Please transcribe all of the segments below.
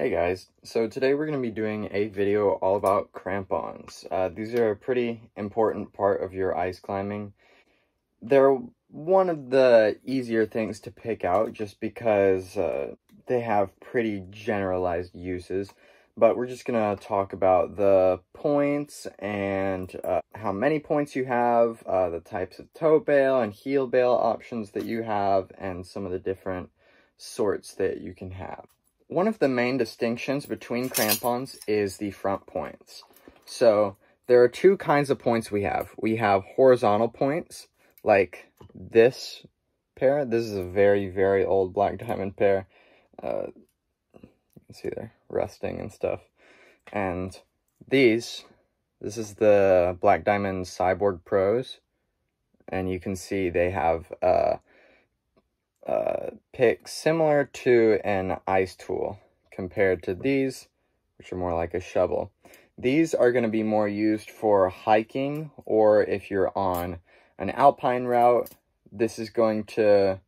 Hey guys, so today we're going to be doing a video all about crampons. Uh, these are a pretty important part of your ice climbing. They're one of the easier things to pick out just because uh, they have pretty generalized uses. But we're just going to talk about the points and uh, how many points you have, uh, the types of toe bail and heel bail options that you have, and some of the different sorts that you can have. One of the main distinctions between crampons is the front points. So there are two kinds of points we have. We have horizontal points, like this pair. This is a very, very old black diamond pair. Uh, you can see they're rusting and stuff. And these, this is the Black Diamond Cyborg Pros. And you can see they have uh, uh, pick similar to an ice tool compared to these, which are more like a shovel. These are going to be more used for hiking or if you're on an alpine route, this is going to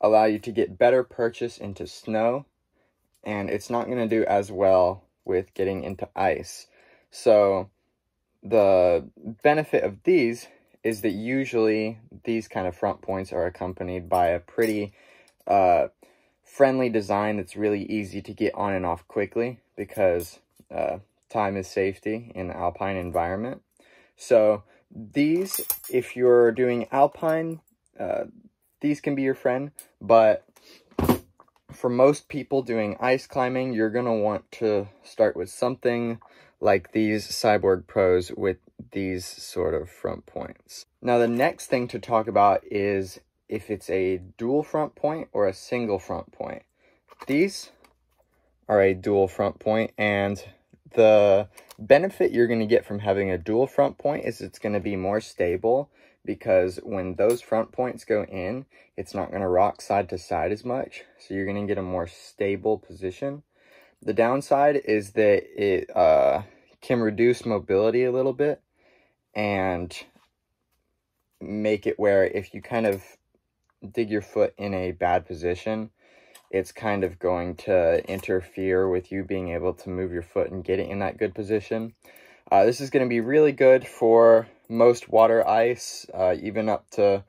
allow you to get better purchase into snow and it's not going to do as well with getting into ice. So the benefit of these is that usually these kind of front points are accompanied by a pretty uh, friendly design that's really easy to get on and off quickly because uh, time is safety in alpine environment. So these, if you're doing alpine, uh, these can be your friend, but for most people doing ice climbing, you're going to want to start with something like these Cyborg Pros with these sort of front points. Now the next thing to talk about is if it's a dual front point or a single front point. These are a dual front point and the benefit you're going to get from having a dual front point is it's going to be more stable because when those front points go in, it's not going to rock side to side as much. So you're going to get a more stable position. The downside is that it uh, can reduce mobility a little bit and make it where if you kind of dig your foot in a bad position, it's kind of going to interfere with you being able to move your foot and get it in that good position. Uh, this is going to be really good for most water ice, uh, even up to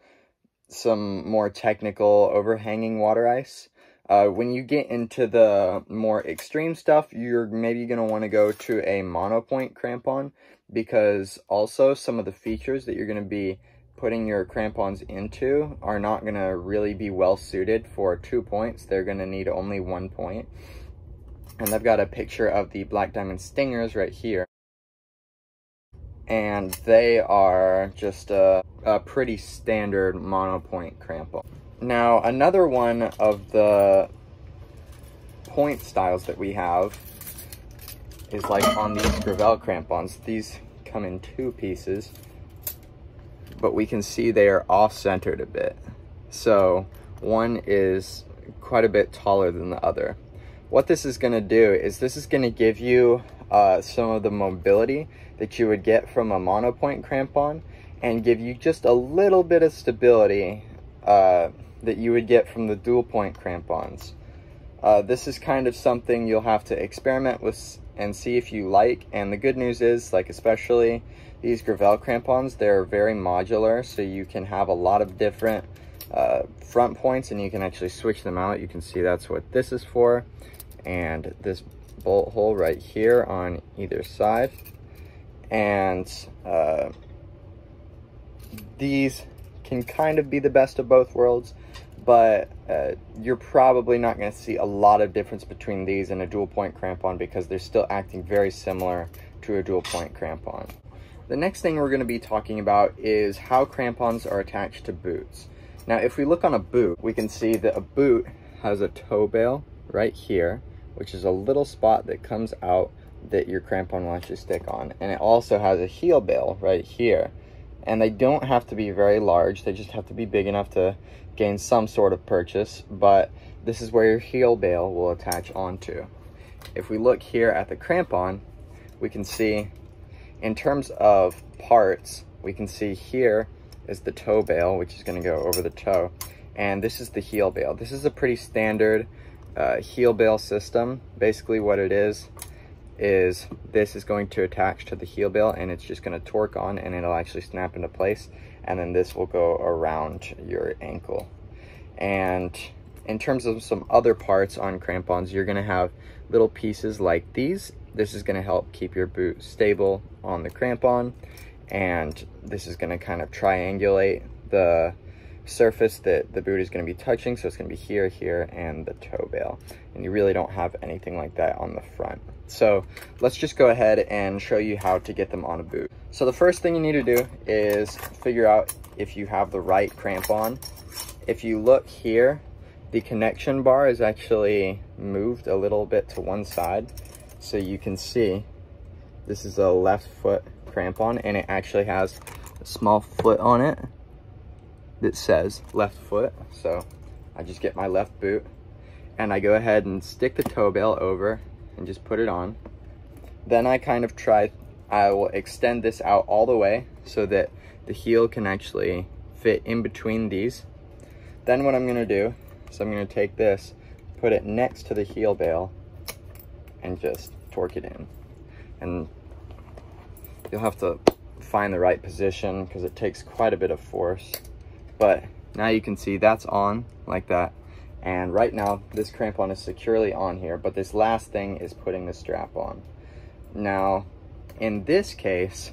some more technical overhanging water ice. Uh, when you get into the more extreme stuff, you're maybe going to want to go to a monopoint crampon because also some of the features that you're going to be putting your crampons into are not going to really be well suited for two points. They're going to need only one point. And I've got a picture of the Black Diamond Stingers right here. And they are just a, a pretty standard monopoint crampon. Now, another one of the point styles that we have is like on these Grivel crampons. These come in two pieces, but we can see they are off-centered a bit. So one is quite a bit taller than the other. What this is going to do is this is going to give you uh, some of the mobility that you would get from a monopoint crampon and give you just a little bit of stability uh, that you would get from the dual point crampons. Uh, this is kind of something you'll have to experiment with and see if you like. And the good news is, like especially these Grivel crampons, they're very modular, so you can have a lot of different uh, front points and you can actually switch them out. You can see that's what this is for. And this bolt hole right here on either side. And uh, these can kind of be the best of both worlds but uh, you're probably not going to see a lot of difference between these and a dual point crampon because they're still acting very similar to a dual point crampon. The next thing we're going to be talking about is how crampons are attached to boots. Now if we look on a boot, we can see that a boot has a toe bail right here, which is a little spot that comes out that your crampon will actually stick on. And it also has a heel bail right here. And they don't have to be very large, they just have to be big enough to gain some sort of purchase, but this is where your heel bail will attach onto. If we look here at the crampon, we can see in terms of parts, we can see here is the toe bail, which is gonna go over the toe. And this is the heel bail. This is a pretty standard uh, heel bail system. Basically what it is, is this is going to attach to the heel bail and it's just going to torque on and it'll actually snap into place. And then this will go around your ankle. And in terms of some other parts on crampons, you're going to have little pieces like these. This is going to help keep your boot stable on the crampon. And this is going to kind of triangulate the surface that the boot is going to be touching. So it's going to be here, here, and the toe bail. And you really don't have anything like that on the front. So let's just go ahead and show you how to get them on a boot. So the first thing you need to do is figure out if you have the right crampon. If you look here, the connection bar is actually moved a little bit to one side. So you can see this is a left foot crampon and it actually has a small foot on it that says left foot. So I just get my left boot and I go ahead and stick the toe bail over and just put it on. Then I kind of try, I will extend this out all the way so that the heel can actually fit in between these. Then what I'm gonna do is I'm gonna take this, put it next to the heel bail and just torque it in. And you'll have to find the right position because it takes quite a bit of force. But now you can see that's on like that. And right now this crampon is securely on here, but this last thing is putting the strap on. Now, in this case,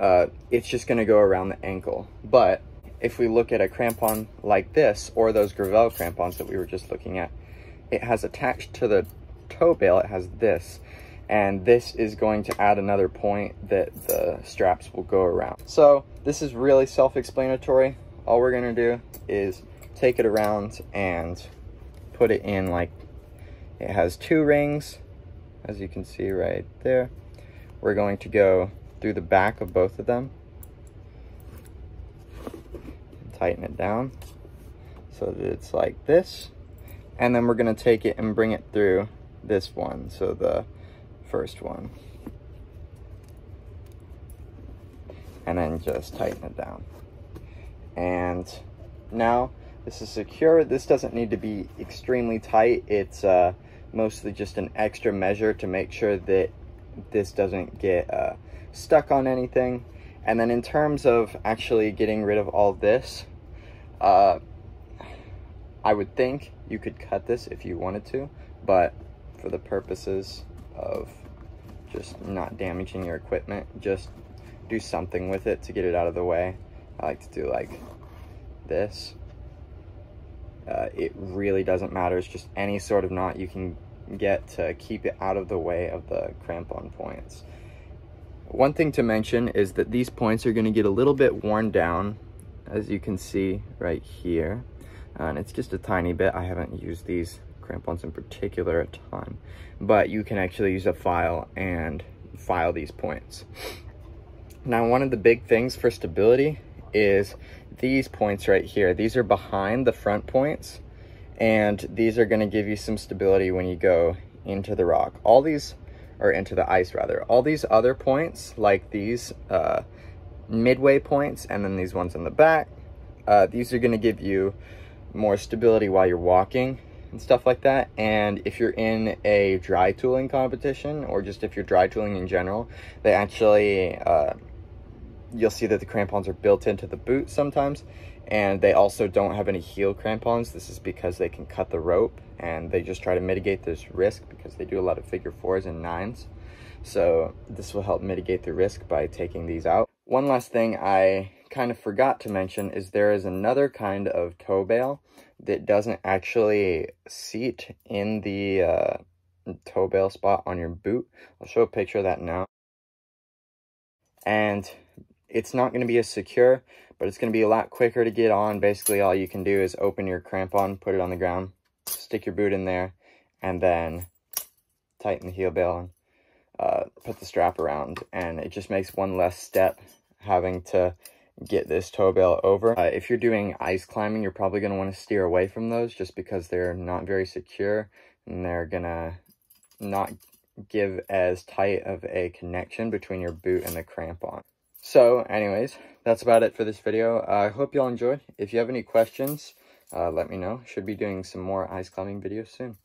uh, it's just gonna go around the ankle. But if we look at a crampon like this, or those Grivel crampons that we were just looking at, it has attached to the toe bail, it has this. And this is going to add another point that the straps will go around. So this is really self-explanatory all we're gonna do is take it around and put it in like it has two rings as you can see right there. We're going to go through the back of both of them tighten it down so that it's like this and then we're going to take it and bring it through this one so the first one. And then just tighten it down and now this is secure. This doesn't need to be extremely tight. It's uh, mostly just an extra measure to make sure that this doesn't get uh, stuck on anything. And then in terms of actually getting rid of all this, uh, I would think you could cut this if you wanted to, but for the purposes of just not damaging your equipment, just do something with it to get it out of the way. I like to do like this. Uh, it really doesn't matter. It's just any sort of knot you can get to keep it out of the way of the crampon points. One thing to mention is that these points are going to get a little bit worn down, as you can see right here. And it's just a tiny bit. I haven't used these crampons in particular a ton. But you can actually use a file and file these points. Now, one of the big things for stability is these points right here. These are behind the front points, and these are going to give you some stability when you go into the rock. All these, or into the ice rather, all these other points, like these uh, midway points, and then these ones in the back, uh, these are going to give you more stability while you're walking and stuff like that. And if you're in a dry tooling competition, or just if you're dry tooling in general, they actually uh, you'll see that the crampons are built into the boot sometimes and they also don't have any heel crampons. This is because they can cut the rope and they just try to mitigate this risk because they do a lot of figure fours and nines. So this will help mitigate the risk by taking these out. One last thing i kind of forgot to mention is there is another kind of toe bail that doesn't actually seat in the uh, toe bail spot on your boot. I'll show a picture of that now. And it's not going to be as secure, but it's going to be a lot quicker to get on. Basically, all you can do is open your crampon, put it on the ground, stick your boot in there, and then tighten the heel bail and uh, put the strap around. And it just makes one less step having to get this toe bail over. Uh, if you're doing ice climbing, you're probably going to want to steer away from those just because they're not very secure and they're going to not give as tight of a connection between your boot and the crampon. So anyways, that's about it for this video. I uh, hope y'all enjoyed. If you have any questions, uh, let me know. Should be doing some more ice climbing videos soon.